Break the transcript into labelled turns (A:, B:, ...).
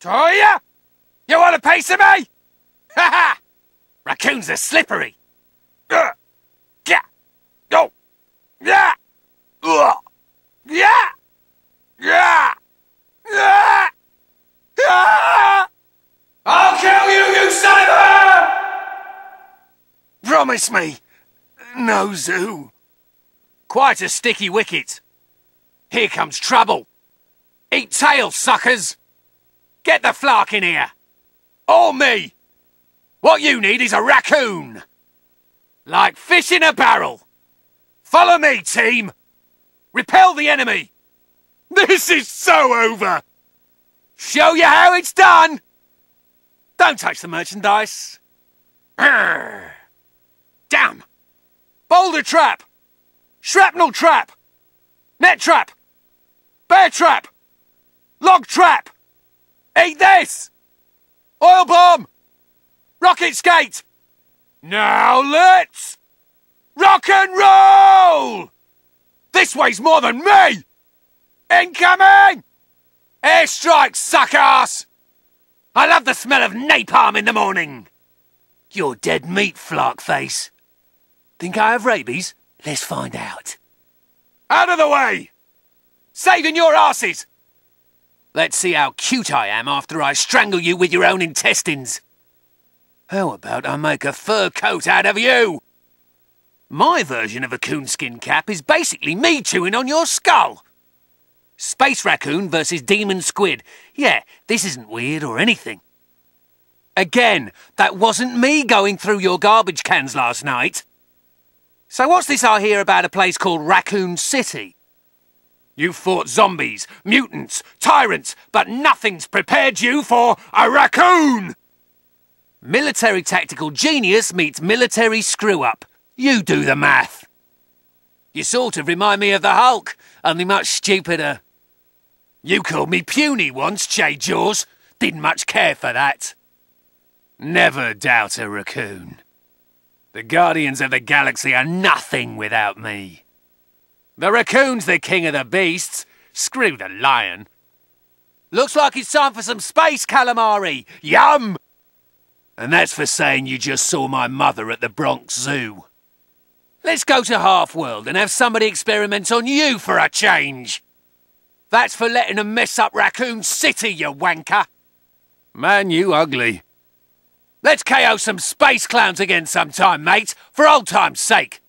A: Toya? You want a piece of me? Ha ha! Raccoons are slippery. Uh, yeah. Oh. Yeah. Uh, yeah. Yeah. Yeah. Ah! I'll kill you, you son of a... Promise me. No zoo. Quite a sticky wicket. Here comes trouble. Eat tail, suckers! Get the flark in here! Or me! What you need is a raccoon! Like fish in a barrel! Follow me, team! Repel the enemy! This is so over! Show you how it's done! Don't touch the merchandise. Arrgh. Damn! Boulder trap! Shrapnel trap! Net trap! Bear trap! Log trap! Eat this! Oil bomb! Rocket skate! Now let's... Rock and roll! This weighs more than me! Incoming! Airstrike, suckass! I love the smell of napalm in the morning! You're dead meat, flark face. Think I have rabies? Let's find out. Out of the way! Saving your asses! Let's see how cute I am after I strangle you with your own intestines. How about I make a fur coat out of you? My version of a coonskin cap is basically me chewing on your skull. Space raccoon versus demon squid. Yeah, this isn't weird or anything. Again, that wasn't me going through your garbage cans last night. So what's this I hear about a place called Raccoon City? You fought zombies, mutants, tyrants, but nothing's prepared you for a raccoon! Military tactical genius meets military screw-up. You do the math. You sort of remind me of the Hulk, only much stupider. You called me puny once, Jade Jaws. Didn't much care for that. Never doubt a raccoon. The Guardians of the Galaxy are nothing without me. The raccoon's the king of the beasts. Screw the lion. Looks like it's time for some space calamari. Yum! And that's for saying you just saw my mother at the Bronx Zoo. Let's go to Half-World and have somebody experiment on you for a change. That's for letting them mess up Raccoon City, you wanker. Man, you ugly. Let's KO some space clowns again sometime, mate, for old time's sake.